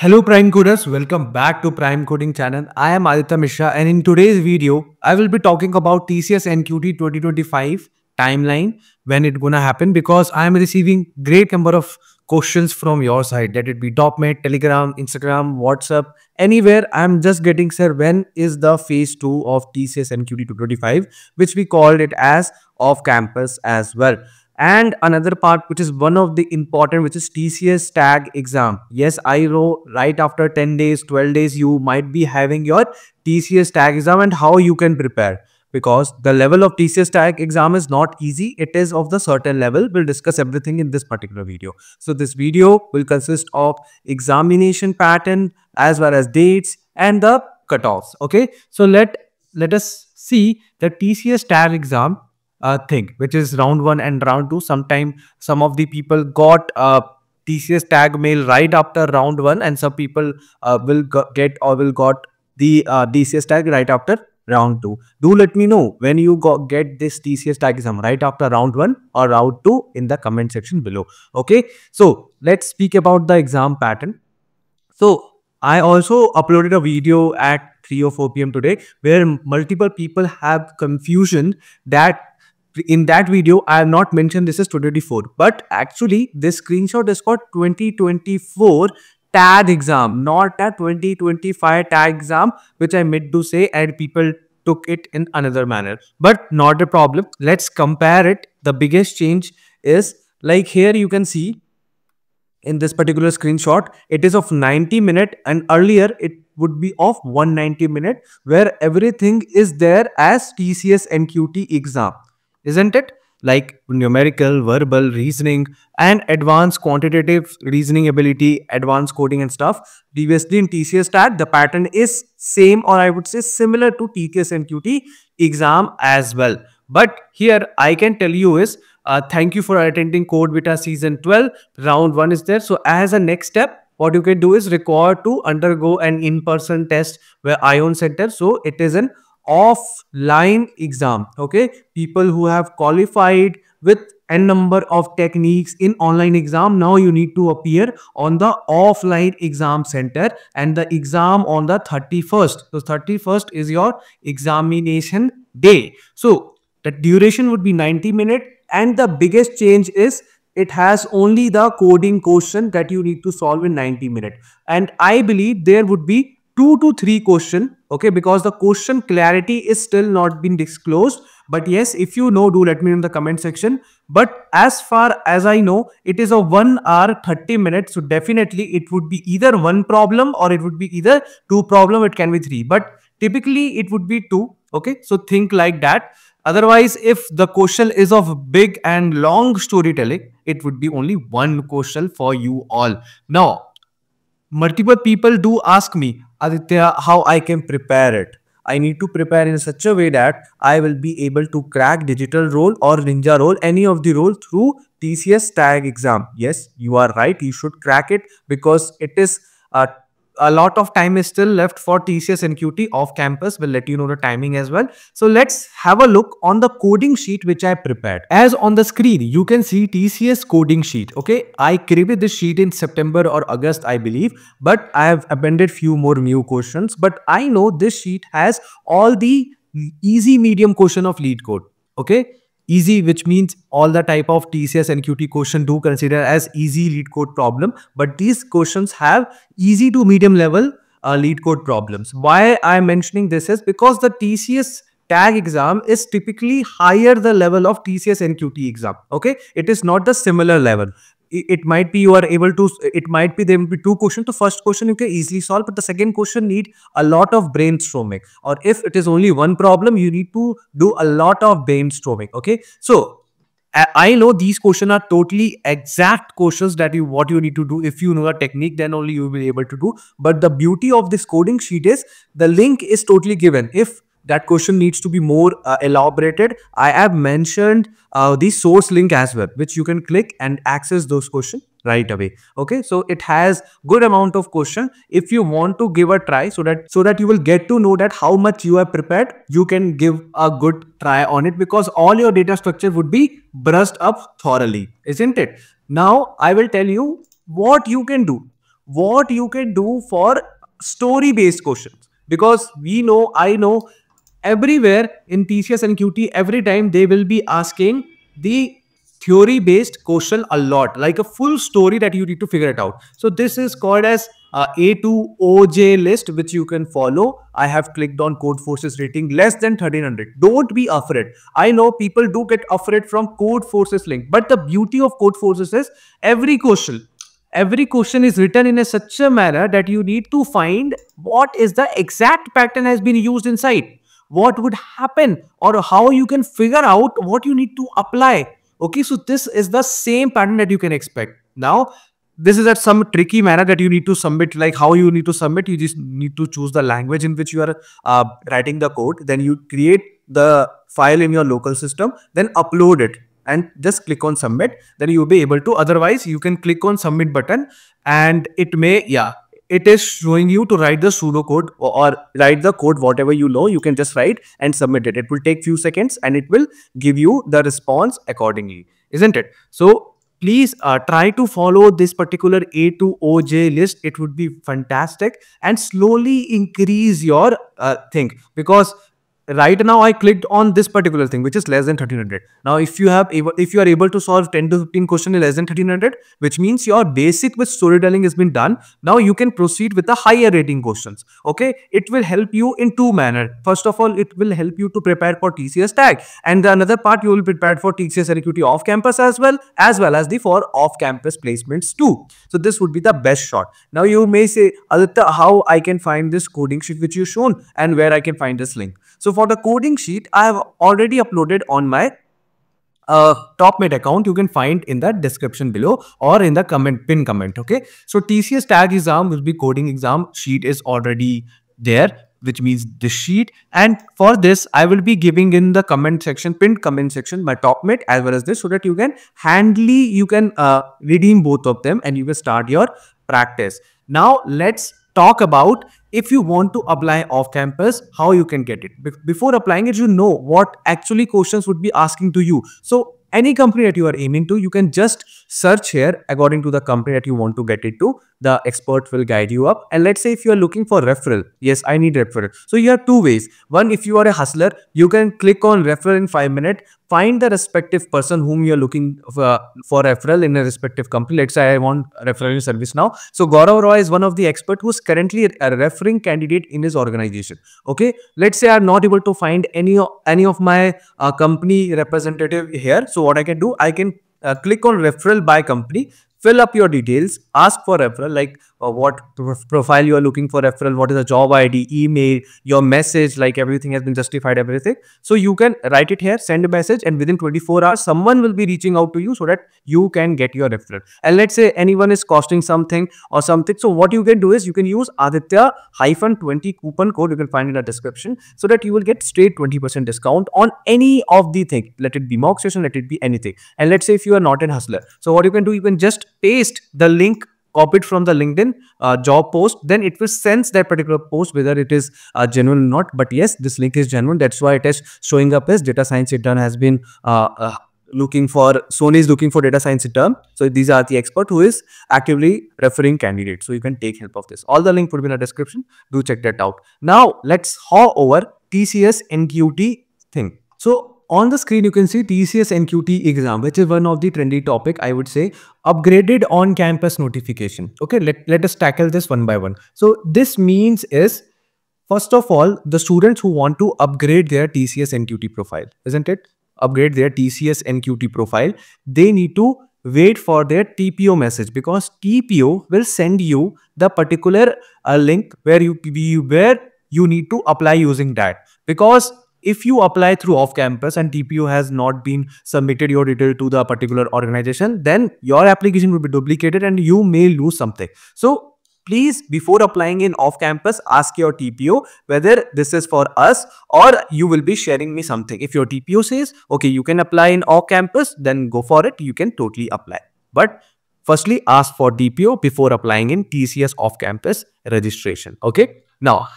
Hello Prime Coders, welcome back to Prime Coding channel. I am Aditya Mishra and in today's video, I will be talking about TCS NQT 2025 timeline, when it gonna happen because I am receiving great number of questions from your side, let it be Topmate, Telegram, Instagram, WhatsApp, anywhere. I'm just getting sir, when is the phase 2 of TCS NQT 2025, which we called it as off campus as well and another part which is one of the important which is TCS tag exam. Yes, I know right after 10 days, 12 days you might be having your TCS tag exam and how you can prepare because the level of TCS tag exam is not easy. It is of the certain level. We'll discuss everything in this particular video. So this video will consist of examination pattern as well as dates and the cutoffs. Okay. So let, let us see the TCS tag exam uh, thing, which is round one and round two. Sometime some of the people got uh, TCS tag mail right after round one, and some people uh, will get or will got the uh, TCS tag right after round two. Do let me know when you got, get this TCS tag exam right after round one or round two in the comment section below. Okay, so let's speak about the exam pattern. So I also uploaded a video at 3 or 4 p.m. today where multiple people have confusion that in that video i have not mentioned this is 2024 but actually this screenshot is called 2024 TAG exam not a 2025 TAG exam which i meant to say and people took it in another manner. But not a problem. Let's compare it. The biggest change is like here you can see in this particular screenshot it is of 90 minute and earlier it would be of 190 minute where everything is there as tcs nqt exam isn't it? Like numerical, verbal, reasoning, and advanced quantitative reasoning ability, advanced coding and stuff. Previously in TCS TAG, the pattern is same or I would say similar to TCS NQT exam as well. But here I can tell you is uh, thank you for attending CodeVita season 12. Round 1 is there. So as a next step, what you can do is require to undergo an in-person test where Ion Center. So it is an offline exam okay? People who have qualified with n number of techniques in online exam now you need to appear on the offline exam center and the exam on the 31st so 31st is your examination day. So the duration would be 90 minutes and the biggest change is it has only the coding question that you need to solve in 90 minutes and i believe there would be two to three question okay because the question clarity is still not been disclosed. But yes if you know do let me know in the comment section. But as far as i know it is a 1 hour 30 minutes. So definitely it would be either one problem or it would be either two problem. It can be three. But typically it would be two. Okay so think like that. Otherwise if the question is of big and long storytelling it would be only one question for you all. Now multiple people do ask me Aditya, how I can prepare it. I need to prepare in such a way that I will be able to crack digital role or ninja role, any of the role through TCS tag exam. Yes, you are right. You should crack it because it is a a lot of time is still left for TCS and NQT off campus. We'll let you know the timing as well. So let's have a look on the coding sheet which I prepared. As on the screen, you can see TCS coding sheet. Okay, I created this sheet in September or August, I believe, but I have appended few more new questions. But I know this sheet has all the easy medium question of LeetCode. Okay, easy which means all the type of TCS NQT question do consider as easy LeetCode problem but these questions have easy to medium level uh, code problems. Why I'm mentioning this is because the TCS tag exam is typically higher the level of TCS and NQT exam. Okay, it is not the similar level it might be you are able to it might be there will be two questions the first question you can easily solve but the second question need a lot of brainstorming or if it is only one problem you need to do a lot of brainstorming okay so I know these questions are totally exact questions that you what you need to do. If you know the technique, then only you will be able to do. But the beauty of this coding sheet is the link is totally given. If that question needs to be more uh, elaborated. I have mentioned uh, the source link as well which you can click and access those questions right away. Okay so it has good amount of question. If you want to give a try so that so that you will get to know that how much you are prepared you can give a good try on it because all your data structure would be brushed up thoroughly isn't it? Now i will tell you what you can do. What you can do for story based questions. Because we know i know everywhere in tcs nqt every time they will be asking the theory based question a lot like a full story that you need to figure it out so this is called as uh, A2OJ list which you can follow. I have clicked on Codeforces rating less than 1300. Don't be afraid. I know people do get afraid from Codeforces link but the beauty of Codeforces is every question every question is written in a such a manner that you need to find what is the exact pattern has been used inside what would happen or how you can figure out what you need to apply. Okay so this is the same pattern that you can expect. Now this is at some tricky manner that you need to submit like how you need to submit. You just need to choose the language in which you are uh, writing the code. Then you create the file in your local system then upload it and just click on submit. Then you'll be able to otherwise you can click on submit button and it may yeah it is showing you to write the pseudocode or, or write the code whatever you know you can just write and submit it it will take few seconds and it will give you the response accordingly isn't it so please uh, try to follow this particular A2OJ list. It would be fantastic and slowly increase your uh, thing because right now I clicked on this particular thing, which is less than 1300. Now, if you have if you are able to solve 10 to 15 questions in less than 1300, which means your basic with storytelling has been done. Now you can proceed with the higher rating questions. Okay, it will help you in two manner. First of all, it will help you to prepare for TCS tag, and the another part you will be prepared for TCS NQT off campus as well, as well as the for off campus placements too. So this would be the best shot. Now you may say, Aditya, how I can find this coding sheet which you shown and where I can find this link. So for the coding sheet, I have already uploaded on my uh, TopMate account. You can find in the description below or in the comment pin comment okay? So tcs tag exam will be coding exam sheet is already there which means the sheet. And for this i will be giving in the comment section pinned comment section my TopMate as well as this so that you can handily you can uh, redeem both of them and you will start your practice. Now let's talk about if you want to apply off campus how you can get it. Be before applying it you know what actually questions would be asking to you. So any company that you are aiming to you can just search here according to the company that you want to get it to. The expert will guide you up. And let's say if you are looking for referral. Yes i need referral. So you have two ways. One if you are a hustler you can click on referral in 5 minutes. Find the respective person whom you're looking for, for referral in a respective company. Let's say i want referral ServiceNow. So gaurav roy is one of the expert who's currently a referring candidate in his organization. Okay? Let's say i'm not able to find any any of my uh, company representative here. So what i can do i can uh, click on referral by company fill up your details. Ask for referral like uh, what profile you are looking for referral what is the job id email your message like everything has been justified everything. So you can write it here send a message and within 24 hours someone will be reaching out to you so that you can get your referral. And let's say anyone is costing something or something so what you can do is you can use aditya hyphen 20 coupon code you can find in the description so that you will get straight 20 percent discount on any of the thing. Let it be mock session let it be anything. And let's say if you are not an hustler so what you can do you can just paste the link copied from the LinkedIn uh, job post, then it will sense that particular post whether it is uh, genuine or not. But yes, this link is genuine. That's why it is showing up as data science intern has been uh, uh looking for Sony is looking for data science intern. So these are the expert who is actively referring candidates. So you can take help of this. All the link would be in the description. Do check that out. Now let's haw over TCS NQT thing. So on the screen, you can see TCS NQT exam, which is one of the trendy topic, I would say, upgraded on-campus notification. Okay, let, let us tackle this one by one. So this means is, first of all, the students who want to upgrade their TCS NQT profile, isn't it? Upgrade their TCS NQT profile, they need to wait for their TPO message because TPO will send you the particular uh, link where you where you need to apply using that because if you apply through off campus and TPO has not been submitted your detail to the particular organization, then your application will be duplicated and you may lose something. So please before applying in off campus ask your tpo whether this is for us or you will be sharing me something. If your tpo says okay you can apply in off campus then go for it. You can totally apply. But firstly ask for tpo before applying in tcs off campus registration. Okay? Now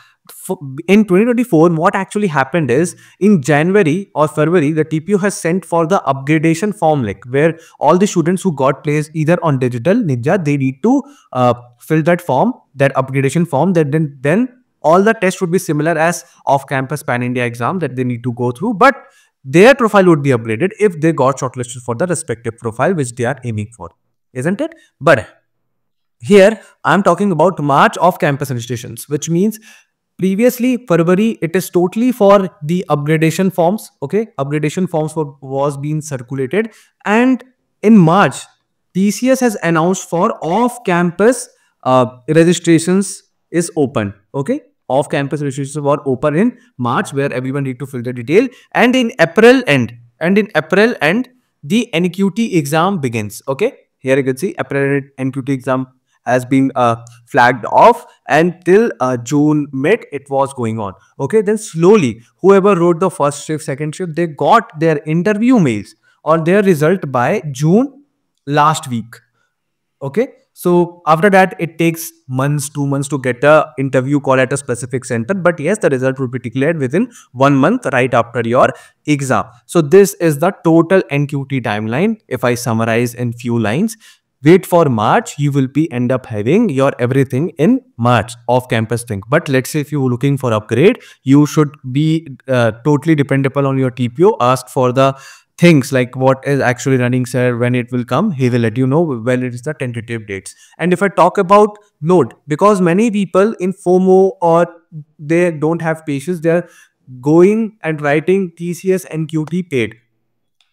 in 2024 what actually happened is in january or february the TPO has sent for the upgradation form link where all the students who got placed either on digital ninja they need to uh, fill that form, that upgradation form, that then then all the tests would be similar as off-campus pan-India exam that they need to go through, but their profile would be upgraded if they got shortlisted for the respective profile which they are aiming for, isn't it? But here I'm talking about March off-campus registrations, which means previously February it is totally for the upgradation forms. Okay, upgradation forms were, was being circulated, and in March TCS has announced for off-campus uh, registrations is open. Okay, off-campus registrations were open in March where everyone need to fill the detail and in April end and in April end the NQT exam begins. Okay, here you can see April NQT exam has been uh, flagged off and till uh, June mid it was going on. Okay, then slowly whoever wrote the first shift, second shift, they got their interview mails or their result by June last week. Okay, so after that, it takes months, two months to get a interview call at a specific center. But yes, the result will be declared within one month right after your exam. So this is the total NQT timeline. If I summarize in few lines, wait for March, you will be end up having your everything in March off campus thing. But let's say if you're looking for upgrade, you should be uh, totally dependable on your TPO. Ask for the things like what is actually running sir when it will come he will let you know when it is the tentative dates and if i talk about node because many people in fomo or they don't have patience they're going and writing tcs nqt paid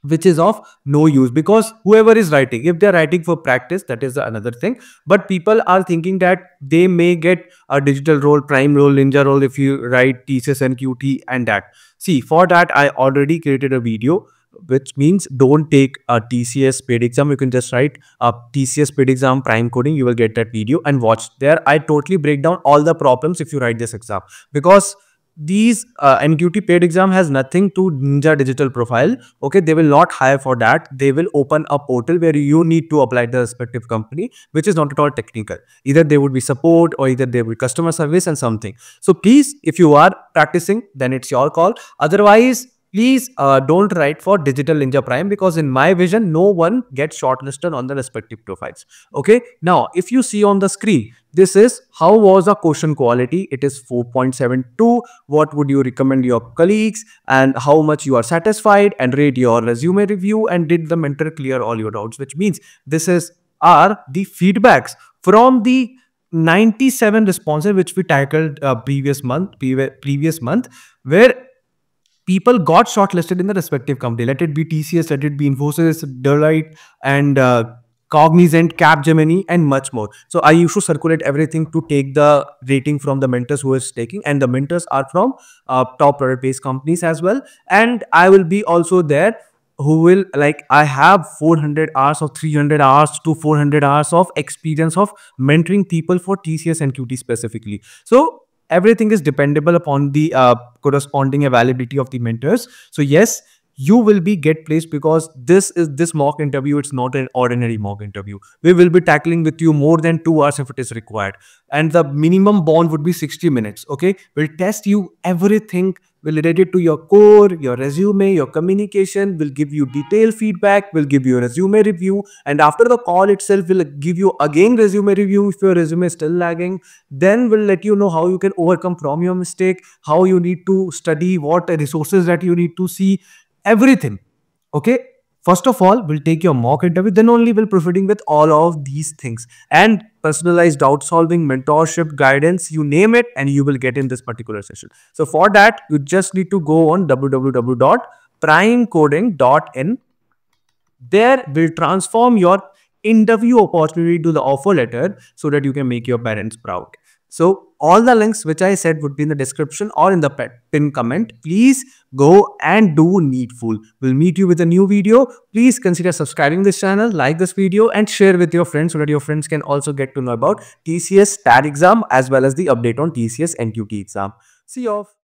which is of no use because whoever is writing if they're writing for practice that is another thing but people are thinking that they may get a digital role prime role ninja role if you write tcs nqt and that see for that i already created a video which means don't take a TCS paid exam. You can just write a TCS paid exam prime coding. You will get that video and watch there. I totally break down all the problems if you write this exam because these uh, NQT paid exam has nothing to Ninja Digital Profile. Okay, they will not hire for that. They will open a portal where you need to apply the respective company, which is not at all technical. Either they would be support or either they would be customer service and something. So please, if you are practicing, then it's your call. Otherwise, please uh, don't write for digital ninja prime because in my vision no one gets shortlisted on the respective profiles. Okay? Now if you see on the screen this is how was the question quality? It is 4.72 what would you recommend your colleagues? And how much you are satisfied? And rate your resume review and did the mentor clear all your doubts? Which means this is are the feedbacks from the 97 responses which we tackled uh, previous month previous month where people got shortlisted in the respective company. Let it be TCS, let it be Infosys, Deloitte, and uh, Cognizant, Capgemini, and much more. So I used to circulate everything to take the rating from the mentors who is taking, and the mentors are from uh, top product-based companies as well. And I will be also there who will like I have 400 hours or 300 hours to 400 hours of experience of mentoring people for TCS NQT specifically. So everything is dependable upon the uh, corresponding availability of the mentors. So yes, you will be get placed because this is this mock interview it's not an ordinary mock interview. We will be tackling with you more than two hours if it is required. And the minimum bond would be 60 minutes okay? We'll test you everything. Will relate to your core, your resume, your communication, We'll give you detailed feedback, We'll give you a resume review, and after the call itself we'll give you again resume review if your resume is still lagging. Then we'll let you know how you can overcome from your mistake, how you need to study, what resources that you need to see, everything. Okay, First of all, we'll take your mock interview, then only we'll proceeding with all of these things. And personalized doubt solving, mentorship, guidance, you name it, and you will get in this particular session. So for that, you just need to go on www.primecoding.in. There will transform your interview opportunity to the offer letter so that you can make your parents proud. So all the links which I said would be in the description or in the pin comment. Please go and do needful. We'll meet you with a new video. Please consider subscribing this channel, like this video and share with your friends so that your friends can also get to know about TCS TAG exam as well as the update on TCS NQT exam. See you off.